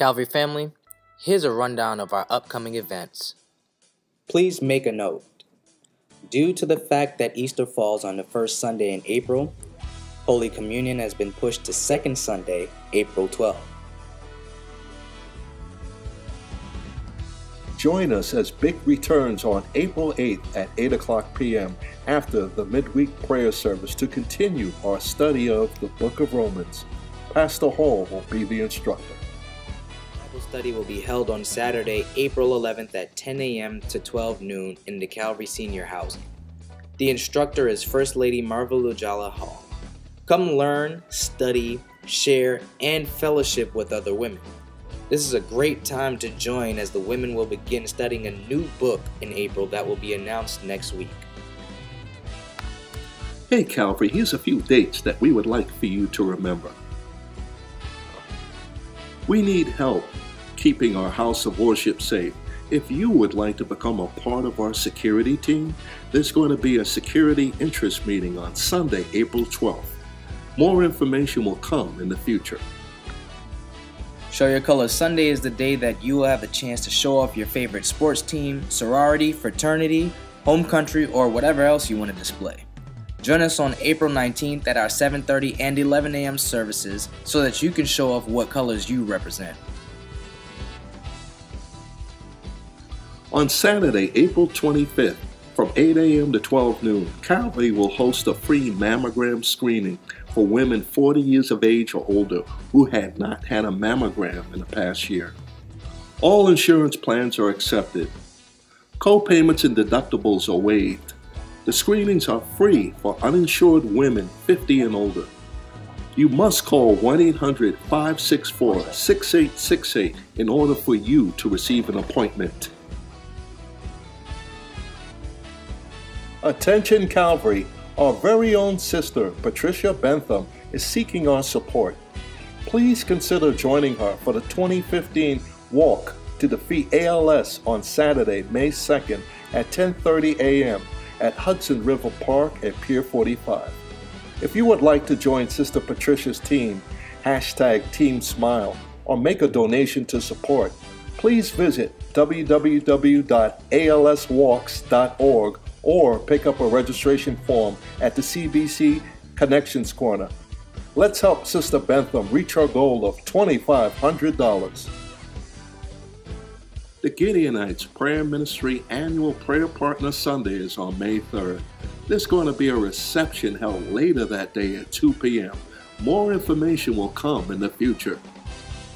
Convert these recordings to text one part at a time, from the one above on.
Calvary family, here's a rundown of our upcoming events. Please make a note. Due to the fact that Easter falls on the first Sunday in April, Holy Communion has been pushed to second Sunday, April 12th. Join us as Big returns on April 8th at 8 o'clock p.m. after the midweek prayer service to continue our study of the book of Romans. Pastor Hall will be the instructor. Bible study will be held on Saturday, April 11th at 10 a.m. to 12 noon in the Calvary Senior Housing. The instructor is First Lady Marva Lujala Hall. Come learn, study, share, and fellowship with other women. This is a great time to join as the women will begin studying a new book in April that will be announced next week. Hey Calvary, here's a few dates that we would like for you to remember. We need help keeping our house of worship safe. If you would like to become a part of our security team, there's going to be a security interest meeting on Sunday, April 12th. More information will come in the future. Show Your Colors Sunday is the day that you will have the chance to show off your favorite sports team, sorority, fraternity, home country, or whatever else you want to display. Join us on April 19th at our 7:30 and 11 a.m. services so that you can show off what colors you represent. On Saturday, April 25th, from 8 a.m. to 12 noon, Calvary will host a free mammogram screening for women 40 years of age or older who had not had a mammogram in the past year. All insurance plans are accepted. Co-payments and deductibles are waived. The screenings are free for uninsured women 50 and older. You must call 1-800-564-6868 in order for you to receive an appointment. Attention Calvary, our very own sister, Patricia Bentham, is seeking our support. Please consider joining her for the 2015 Walk to Defeat ALS on Saturday, May 2nd at 10:30 a.m. at Hudson River Park at Pier 45. If you would like to join Sister Patricia's team, hashtag Team Smile, or make a donation to support, please visit www.alswalks.org or pick up a registration form at the CBC Connections Corner. Let's help Sister Bentham reach her goal of $2,500. The Gideonites Prayer Ministry Annual Prayer Partner Sunday is on May 3rd. There's going to be a reception held later that day at 2 p.m. More information will come in the future.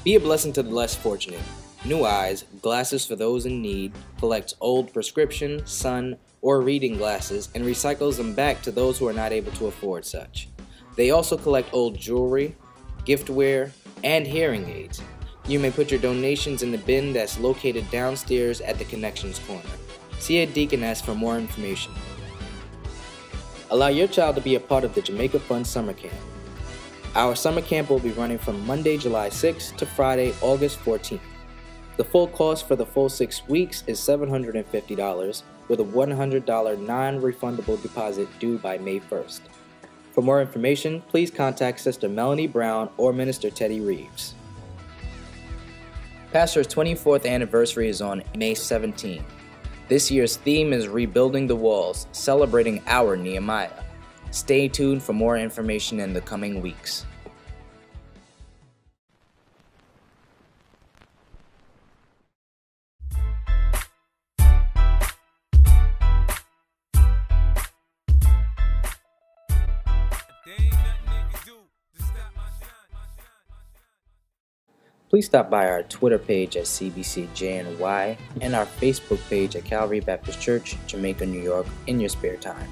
Be a blessing to the less fortunate. New Eyes, glasses for those in need, collects old prescription, sun, or reading glasses and recycles them back to those who are not able to afford such. They also collect old jewelry, giftware, and hearing aids. You may put your donations in the bin that's located downstairs at the Connections Corner. See a deaconess for more information. Allow your child to be a part of the Jamaica Fun Summer Camp. Our summer camp will be running from Monday, July 6th to Friday, August 14th. The full cost for the full six weeks is $750 with a $100 non refundable deposit due by May 1st. For more information, please contact Sister Melanie Brown or Minister Teddy Reeves. Pastor's 24th anniversary is on May 17th. This year's theme is Rebuilding the Walls, celebrating our Nehemiah. Stay tuned for more information in the coming weeks. Please stop by our Twitter page at CBCJNY and our Facebook page at Calvary Baptist Church, Jamaica, New York in your spare time.